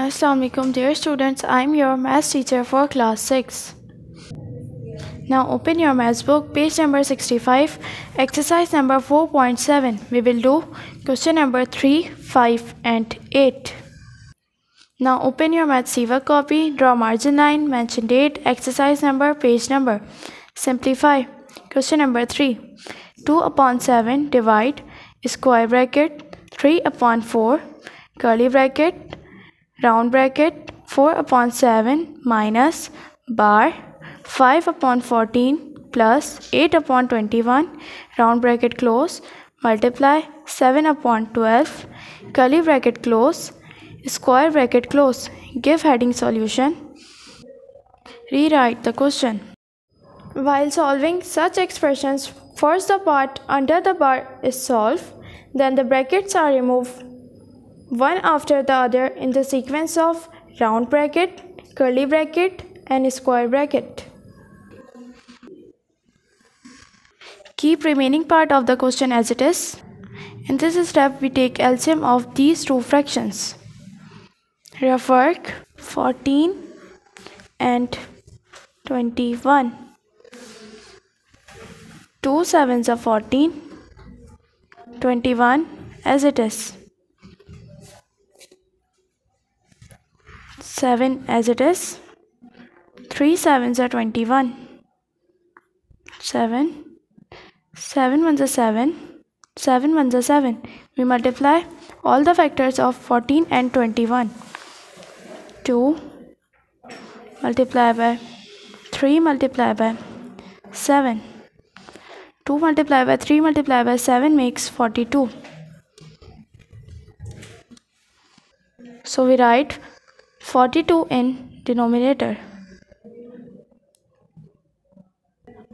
Assalamualaikum dear students. I am your maths teacher for class 6 Now open your maths book page number 65 exercise number 4.7 we will do question number 3 5 and 8 Now open your maths work copy draw margin line mention date exercise number page number. Simplify. Question number 3 2 upon 7 divide square bracket 3 upon 4 curly bracket round bracket 4 upon 7 minus bar 5 upon 14 plus 8 upon 21 round bracket close multiply 7 upon 12 curly bracket close square bracket close give heading solution. Rewrite the question. While solving such expressions first the part under the bar is solved then the brackets are removed one after the other in the sequence of round bracket, curly bracket and square bracket. Keep remaining part of the question as it is. In this step, we take LCM of these two fractions. Work 14 and 21. 2 sevens are 14, 21 as it is. 7 as it is. 3 sevens are 21 7 7 ones are 7 7 ones are 7 we multiply all the factors of 14 and 21 2 multiply by 3 multiply by 7 2 multiply by 3 multiply by 7 makes 42 so we write 42 in denominator.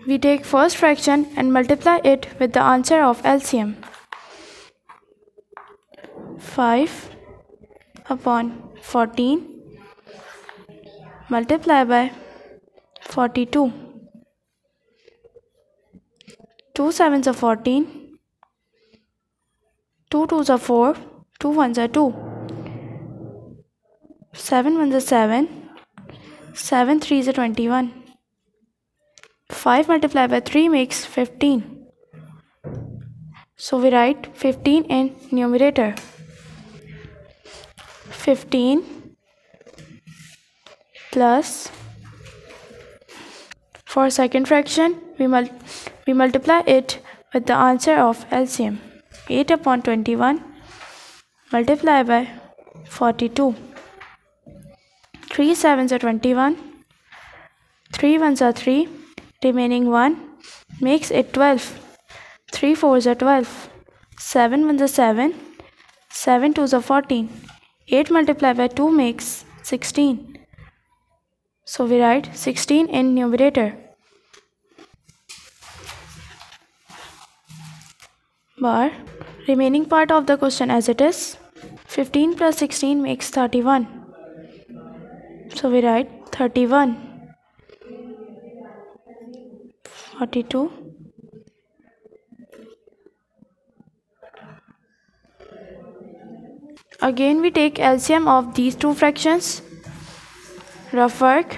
We take first fraction and multiply it with the answer of LCM. 5 upon 14 multiply by 42. 2 sevens are 14, 2 twos are 4, 2 ones are 2. 7 ones are 7. 7 threes are 21. 5 multiplied by 3 makes 15. So we write 15 in numerator. 15 plus for second fraction we, mul we multiply it with the answer of LCM 8 upon 21 multiply by 42 3 sevens are 21 3 ones are 3 remaining 1 makes it 12 3 fours are 12 7 ones are 7 7 twos are 14 8 multiplied by 2 makes 16 so we write 16 in numerator. Bar remaining part of the question as it is 15 plus 16 makes 31 so we write 31 42 again we take LCM of these two fractions rough work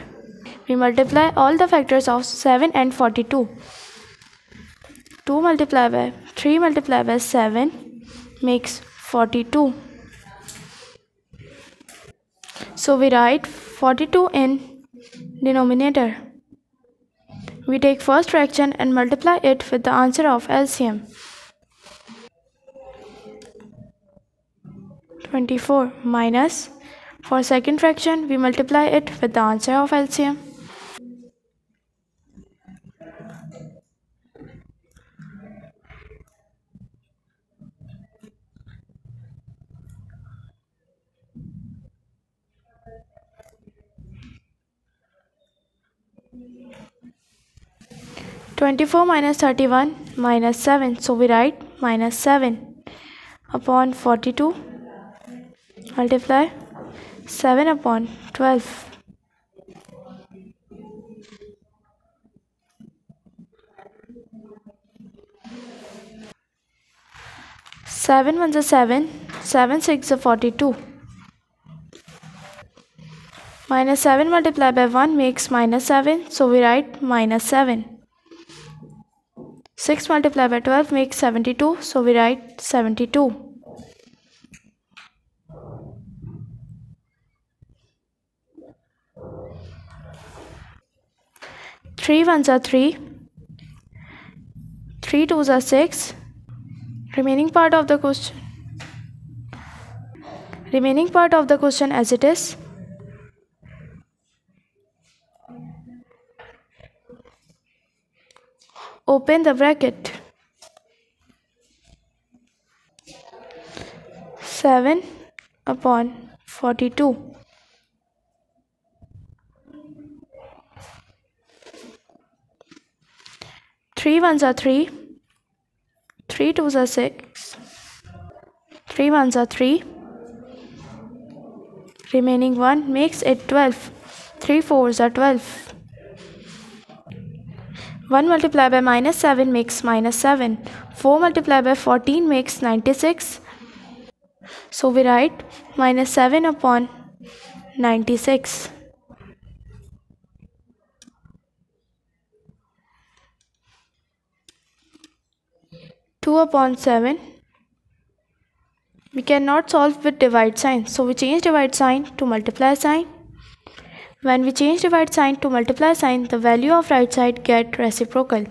we multiply all the factors of 7 and 42 2 multiplied by 3 multiplied by 7 makes 42 so we write 42 in denominator. We take first fraction and multiply it with the answer of LCM. 24 minus for second fraction we multiply it with the answer of LCM 24 minus 31 minus 7 so we write minus 7 upon 42 multiply 7 upon 12 7 ones are 7 7 6 are 42 Minus 7 multiplied by 1 makes minus 7. So we write minus 7. 6 multiplied by 12 makes 72. So we write 72. 3 ones are 3 3 twos are 6 remaining part of the question remaining part of the question as it is open the bracket. 7 upon 42 3 ones are 3 3 twos are 6 3 ones are 3 remaining 1 makes it 12 3 fours are 12 1 multiplied by minus 7 makes minus 7 4 multiplied by 14 makes 96 so we write minus 7 upon 96 2 upon 7 we cannot solve with divide sign. So we change divide sign to multiply sign when we change divide sign to multiply sign the value of right side get reciprocal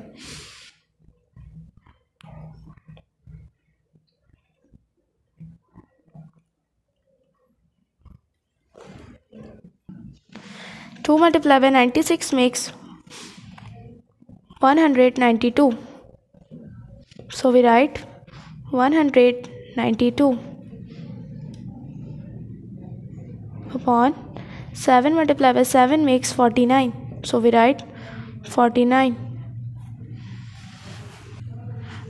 Two multiplied by ninety six makes one hundred ninety two. So we write 192 upon 7 multiplied by 7 makes 49. So we write 49.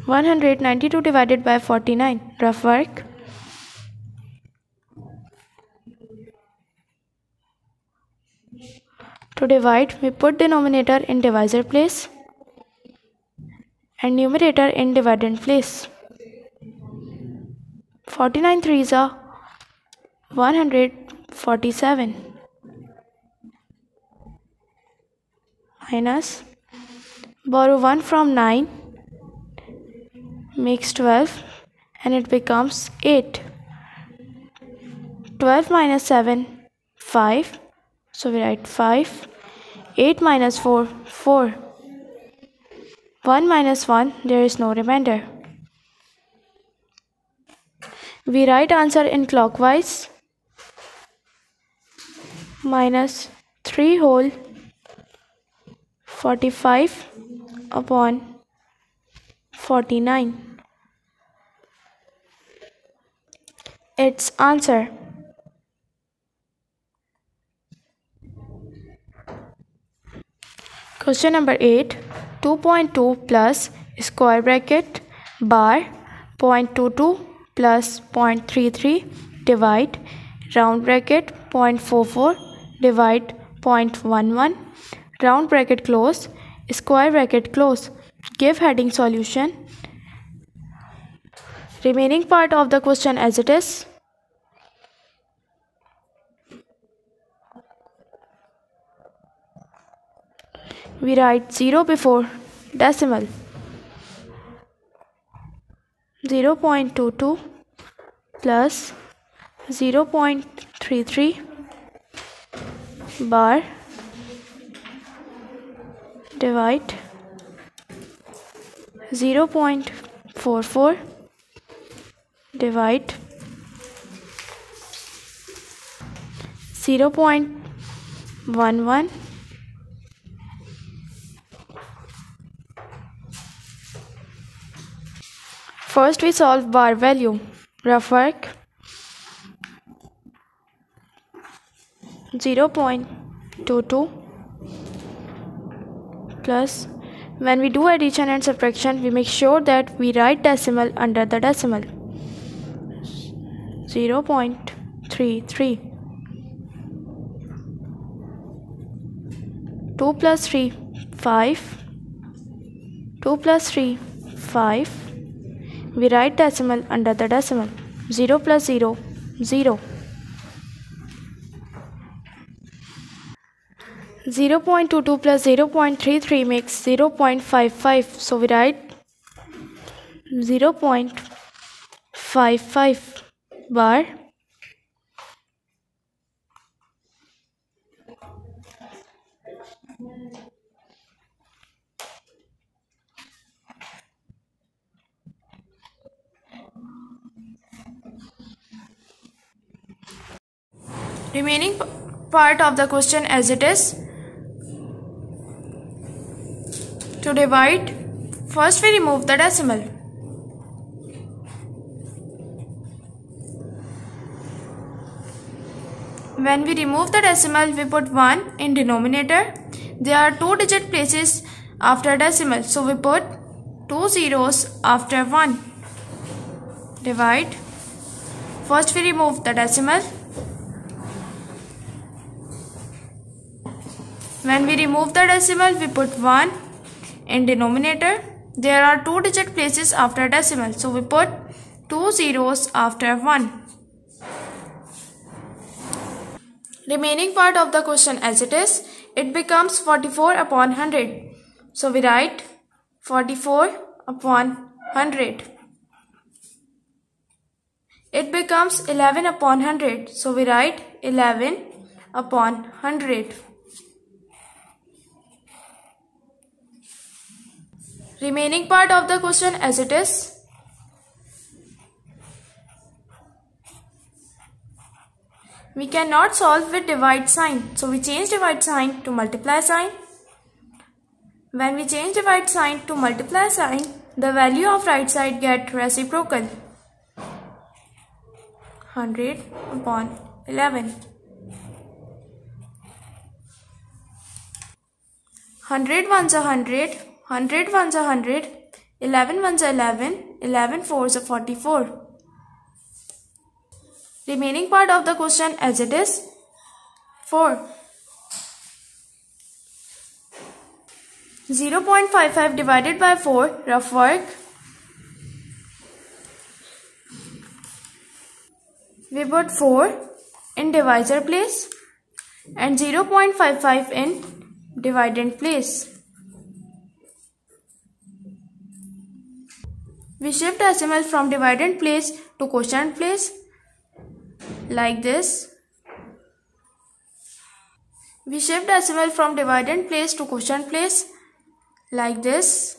192 divided by 49. Rough work. To divide, we put denominator in divisor place and numerator in dividend place. 49 threes are 147 minus. Borrow 1 from 9 makes 12 and it becomes 8 12 minus 7 5 so we write 5 8 minus 4 4 1 minus 1, there is no remainder. We write answer in clockwise. Minus 3 whole 45 upon 49. Its answer. Question number 8. 2.2 plus square bracket bar 0.22 plus 0.33 divide round bracket 0.44 divide 0.11 round bracket close square bracket close. Give heading solution. Remaining part of the question as it is. We write 0 before decimal. 0 0.22 plus 0 0.33 bar divide 0 0.44 divide 0 0.11 First we solve bar value. Rough work. 0 0.22 plus. When we do addition and subtraction we make sure that we write decimal under the decimal. 0 0.33 2 plus 3 5 2 plus 3 5 we write decimal under the decimal. 0 plus 0, 0. 0.22 plus 0.33 makes 0.55 so we write 0.55 bar remaining part of the question as it is to divide. First we remove the decimal. When we remove the decimal we put 1 in denominator. There are two digit places after decimal. So we put two zeros after 1 divide. First we remove the decimal. When we remove the decimal, we put 1 in denominator. There are two digit places after decimal. So we put two zeros after 1. Remaining part of the question as it is, it becomes 44 upon 100. So we write 44 upon 100. It becomes 11 upon 100. So we write 11 upon 100. Remaining part of the question as it is. We cannot solve with divide sign. So we change divide sign to multiply sign. When we change divide sign to multiply sign, the value of right side get reciprocal. 100 upon 11. 100 ones a 100 100 ones are 100, 11 ones are 11, 11 fours are 44. Remaining part of the question as it is 4. 0.55 divided by 4, rough work. We put 4 in divisor place and 0.55 in dividend place. We shift decimal from dividend place to quotient place like this. We shift decimal from dividend place to quotient place like this.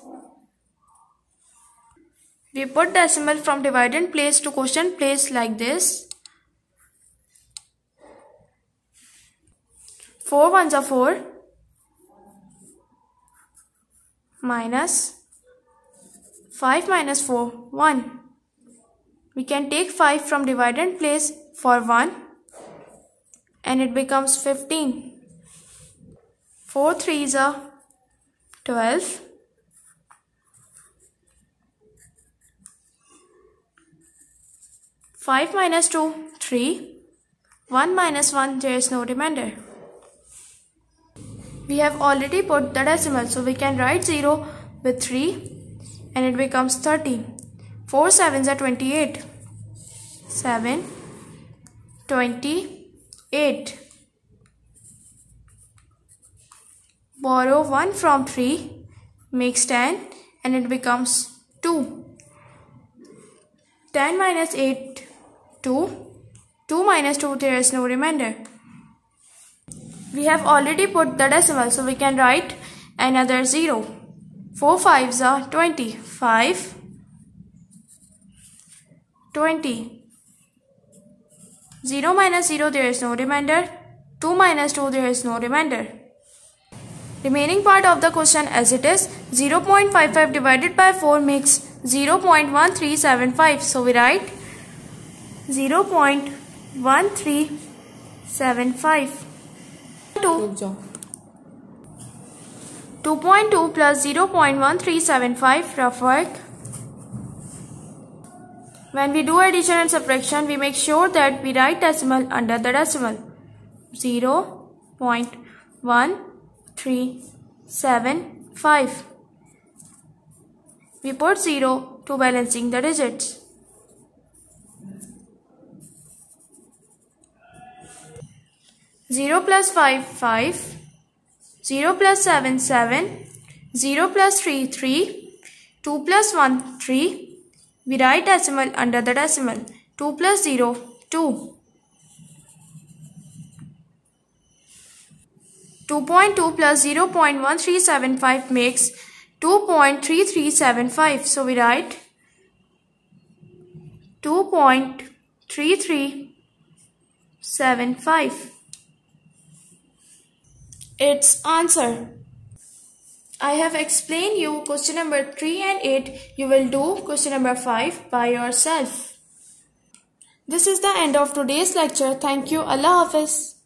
We put decimal from dividend place to quotient place like this. 4 ones are 4 minus 5 minus 4, 1. We can take 5 from dividend place for 1 and it becomes 15. 4 3s are 12. Five minus two, three. One minus one, there is no remainder. We have already put the decimal, so we can write zero with three and it becomes 30. 4 sevens are 28. 7, 28. Borrow 1 from 3 makes 10 and it becomes 2. 10 minus 8, 2. 2 minus 2, there is no remainder. We have already put the decimal, so we can write another 0. 4 fives are 20. 5, 20. 0 minus 0 there is no remainder. 2 minus 2 there is no remainder. Remaining part of the question as it is 0.55 divided by 4 makes 0.1375. So we write 0.1375. 2. 2.2 plus 0.1375 rough work. When we do addition and subtraction, we make sure that we write decimal under the decimal. 0.1375. We put 0 to balancing the digits. Zero plus five, five. 0 plus 7 7, 0 plus 3 3, 2 plus 1 3. We write decimal under the decimal. 2 plus 0 2. 2.2 plus 0.1375 makes 2.3375. So we write 2.3375. Its answer. I have explained you question number 3 and 8. You will do question number 5 by yourself. This is the end of today's lecture. Thank you. Allah Hafiz.